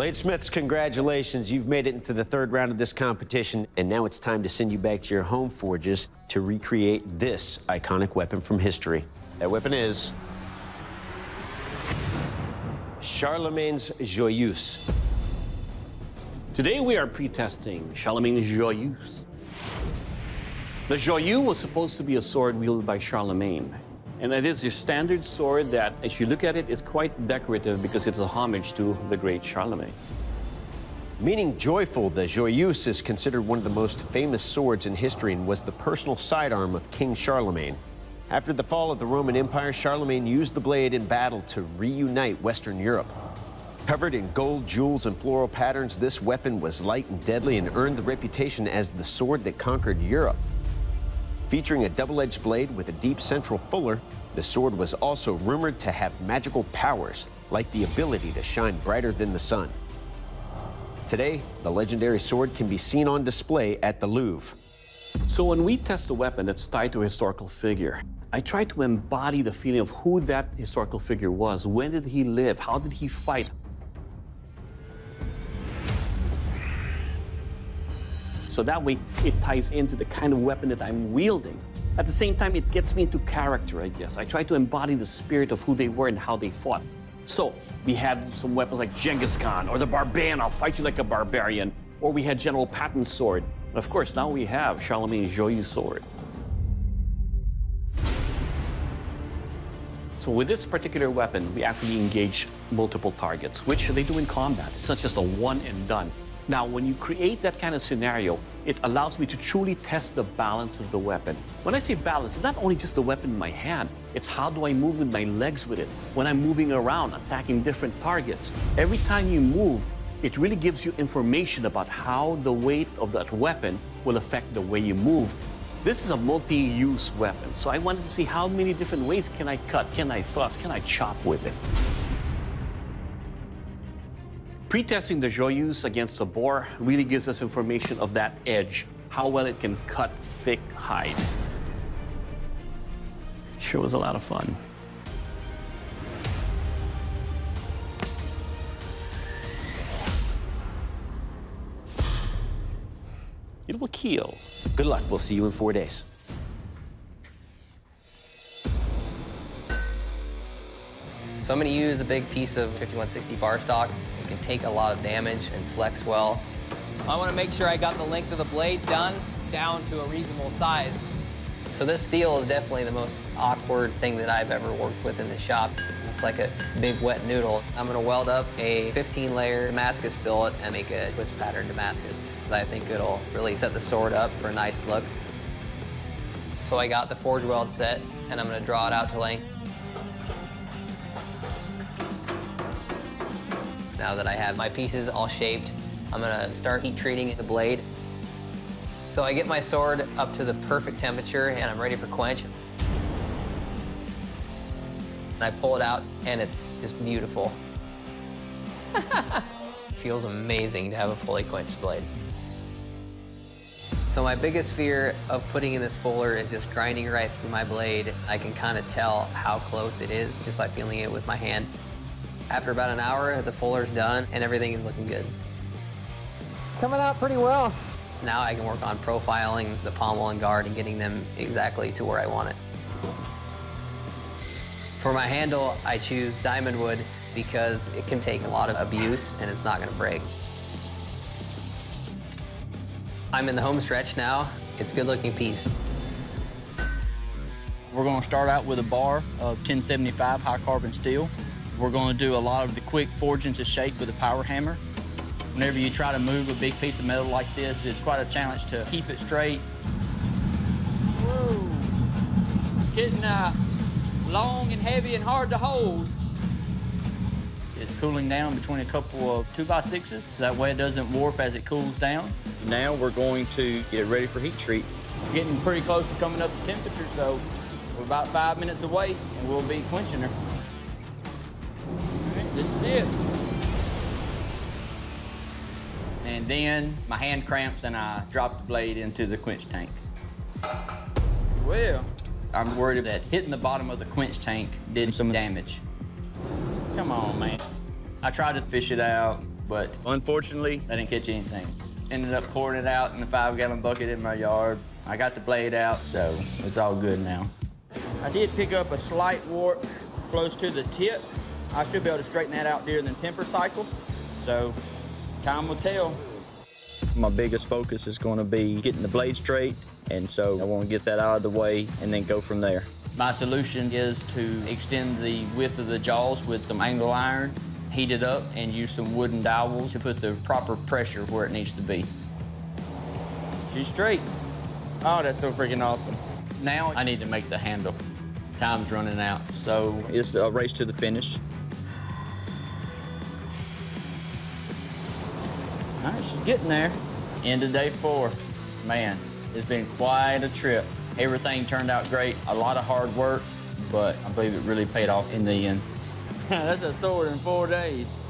Bladesmiths, congratulations. You've made it into the third round of this competition, and now it's time to send you back to your home forges to recreate this iconic weapon from history. That weapon is Charlemagne's Joyeuse. Today we are pre-testing Charlemagne's Joyeuse. The Joyeuse was supposed to be a sword wielded by Charlemagne. And it is your standard sword that, as you look at it, is quite decorative because it's a homage to the great Charlemagne. Meaning joyful, the Joyeuse is considered one of the most famous swords in history and was the personal sidearm of King Charlemagne. After the fall of the Roman Empire, Charlemagne used the blade in battle to reunite Western Europe. Covered in gold, jewels, and floral patterns, this weapon was light and deadly and earned the reputation as the sword that conquered Europe. Featuring a double-edged blade with a deep central fuller, the sword was also rumored to have magical powers, like the ability to shine brighter than the sun. Today, the legendary sword can be seen on display at the Louvre. So when we test a weapon that's tied to a historical figure, I try to embody the feeling of who that historical figure was. When did he live? How did he fight? So that way, it ties into the kind of weapon that I'm wielding. At the same time, it gets me into character, I guess. I try to embody the spirit of who they were and how they fought. So we had some weapons like Genghis Khan or the Barbarian, I'll fight you like a barbarian. Or we had General Patton's sword. And of course, now we have Charlemagne's Joyeuse sword. So with this particular weapon, we actually engage multiple targets, which they do in combat. It's not just a one and done. Now, when you create that kind of scenario, it allows me to truly test the balance of the weapon. When I say balance, it's not only just the weapon in my hand, it's how do I move with my legs with it. When I'm moving around, attacking different targets. Every time you move, it really gives you information about how the weight of that weapon will affect the way you move. This is a multi-use weapon, so I wanted to see how many different ways can I cut, can I thrust, can I chop with it. Pre-testing the Joyeuse against a boar really gives us information of that edge, how well it can cut thick hide. Sure was a lot of fun. It will kill. Good luck. We'll see you in four days. So I'm going to use a big piece of 5160 bar stock. It can take a lot of damage and flex well. I want to make sure I got the length of the blade done down to a reasonable size. So this steel is definitely the most awkward thing that I've ever worked with in the shop. It's like a big wet noodle. I'm going to weld up a 15-layer Damascus billet and make a twist pattern Damascus. I think it'll really set the sword up for a nice look. So I got the forge weld set, and I'm going to draw it out to length. Now that I have my pieces all shaped, I'm gonna start heat treating the blade. So I get my sword up to the perfect temperature and I'm ready for quench. And I pull it out and it's just beautiful. Feels amazing to have a fully quenched blade. So my biggest fear of putting in this fuller is just grinding right through my blade. I can kind of tell how close it is just by feeling it with my hand. After about an hour, the fuller's done and everything is looking good. It's coming out pretty well. Now I can work on profiling the pommel and guard and getting them exactly to where I want it. For my handle, I choose diamond wood because it can take a lot of abuse and it's not gonna break. I'm in the home stretch now. It's a good looking piece. We're gonna start out with a bar of 1075 high carbon steel. We're going to do a lot of the quick forging to shape with a power hammer. Whenever you try to move a big piece of metal like this, it's quite a challenge to keep it straight. Whoa. It's getting uh, long and heavy and hard to hold. It's cooling down between a couple of two by sixes, so that way it doesn't warp as it cools down. Now we're going to get it ready for heat treat. Getting pretty close to coming up to temperature, so we're about five minutes away, and we'll be quenching her. This is it. And then my hand cramps and I drop the blade into the quench tank. Well. I'm worried that hitting the bottom of the quench tank did some damage. Come on, man. I tried to fish it out. but unfortunately, I didn't catch anything. Ended up pouring it out in a five-gallon bucket in my yard. I got the blade out, so it's all good now. I did pick up a slight warp close to the tip. I should be able to straighten that out during the temper cycle, so time will tell. My biggest focus is going to be getting the blade straight, and so I want to get that out of the way and then go from there. My solution is to extend the width of the jaws with some angle iron, heat it up, and use some wooden dowels to put the proper pressure where it needs to be. She's straight. Oh, that's so freaking awesome. Now I need to make the handle. Time's running out, so it's a race to the finish. All right, she's getting there. End of day four. Man, it's been quite a trip. Everything turned out great. A lot of hard work, but I believe it really paid off in the end. That's a sword in four days.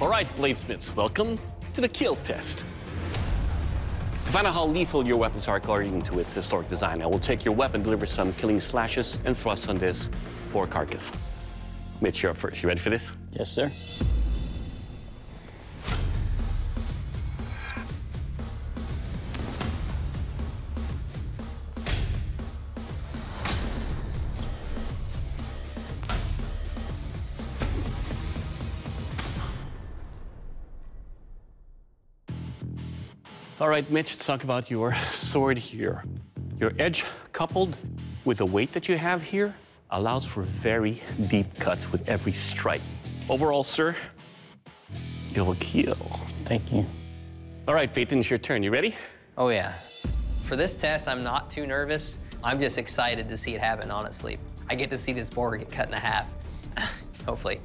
All right, bladesmiths, welcome to the kill test. To find out how lethal your weapons are according to its historic design, I will take your weapon, deliver some killing slashes and thrusts on this poor carcass. Mitch, you're up first. You ready for this? Yes, sir. Right, Mitch, let's talk about your sword here. Your edge, coupled with the weight that you have here, allows for very deep cuts with every strike. Overall, sir, it will kill. Thank you. All right, Peyton, it's your turn. You ready? Oh, yeah. For this test, I'm not too nervous. I'm just excited to see it happen, honestly. I get to see this board get cut in half, hopefully.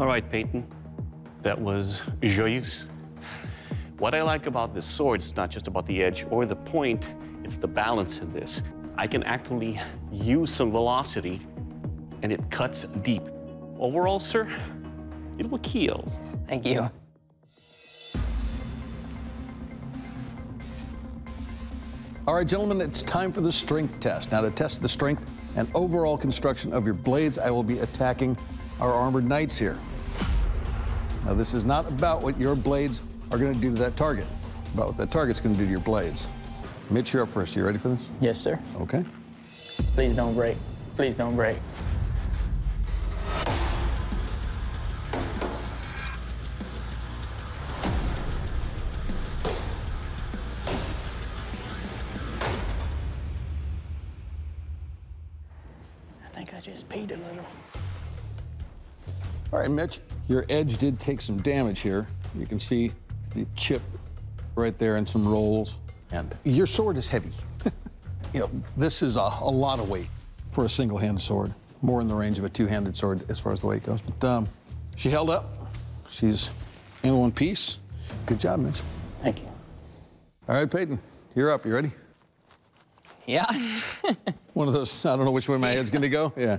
All right, Peyton. That was joyeuse. What I like about this sword is not just about the edge or the point, it's the balance in this. I can actually use some velocity and it cuts deep. Overall, sir, it will kill. Thank you. All right, gentlemen, it's time for the strength test. Now, to test the strength and overall construction of your blades, I will be attacking our armored knights here. Now, this is not about what your blades are going to do to that target, about what that target's going to do to your blades. Mitch, you're up first. You ready for this? Yes, sir. Okay. Please don't break. Please don't break. I think I just peed a little. All right, Mitch, your edge did take some damage here. You can see the chip right there and some rolls. And your sword is heavy. you know, this is a, a lot of weight for a single-handed sword, more in the range of a two-handed sword as far as the weight goes. But um, she held up. She's in one piece. Good job, Mitch. Thank you. All right, Peyton, you're up. You ready? Yeah. One of those, I don't know which way my head's gonna go. Yeah.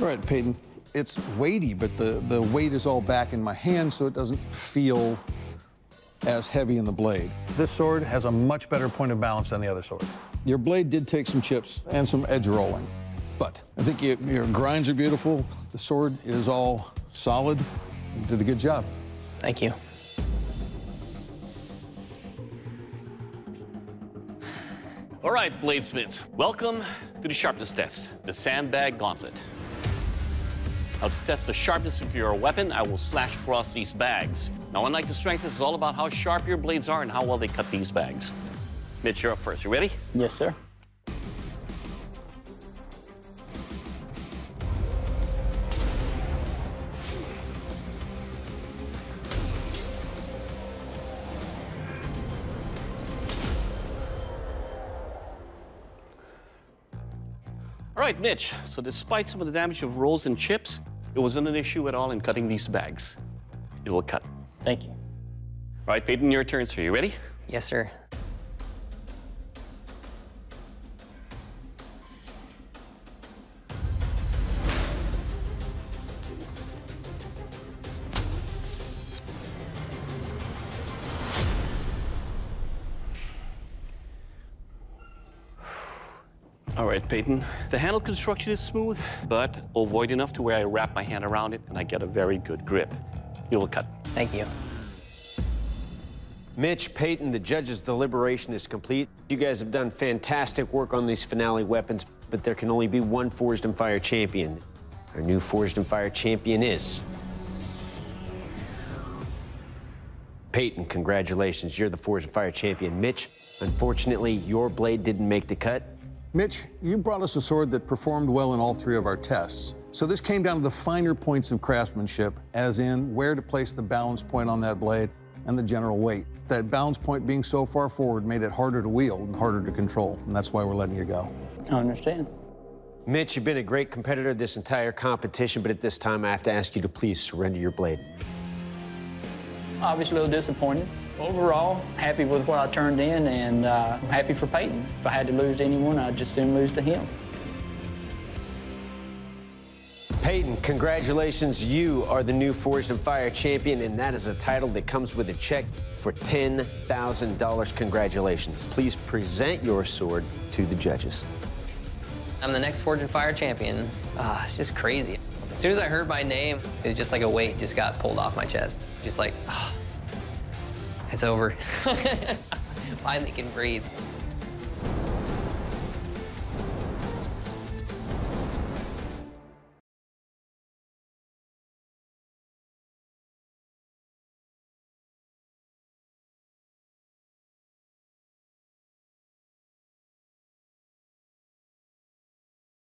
All right, Peyton. It's weighty, but the, the weight is all back in my hand, so it doesn't feel as heavy in the blade. This sword has a much better point of balance than the other sword. Your blade did take some chips and some edge rolling, but I think you, your grinds are beautiful. The sword is all solid. You did a good job. Thank you. All right, bladesmiths, welcome to the sharpness test, the sandbag gauntlet. Now, to test the sharpness of your weapon, I will slash across these bags. Now, unlike the strength, this is all about how sharp your blades are and how well they cut these bags. Mitch, you're up first. You ready? Yes, sir. All right, Mitch, so despite some of the damage of rolls and chips, it wasn't an issue at all in cutting these bags. It will cut. Thank you. All right, Peyton, your turn, sir. You ready? Yes, sir. All right, Peyton. The handle construction is smooth, but ovoid enough to where I wrap my hand around it and I get a very good grip. You will cut. Thank you. Mitch, Peyton, the judge's deliberation is complete. You guys have done fantastic work on these finale weapons, but there can only be one Forged in Fire champion. Our new Forged in Fire champion is... Peyton, congratulations. You're the Forged in Fire champion. Mitch, unfortunately, your blade didn't make the cut. Mitch, you brought us a sword that performed well in all three of our tests. So this came down to the finer points of craftsmanship, as in where to place the balance point on that blade and the general weight. That balance point being so far forward made it harder to wield and harder to control, and that's why we're letting you go. I understand. Mitch, you've been a great competitor this entire competition, but at this time, I have to ask you to please surrender your blade. Obviously a little disappointed. Overall, happy with what I turned in and uh, happy for Peyton. If I had to lose to anyone, I'd just soon lose to him. Peyton, congratulations. You are the new Forged in Fire champion, and that is a title that comes with a check for $10,000. Congratulations. Please present your sword to the judges. I'm the next Forged in Fire champion. Ah, it's just crazy. As soon as I heard my name, it was just like a weight just got pulled off my chest. Just like, ah, it's over. Finally can breathe.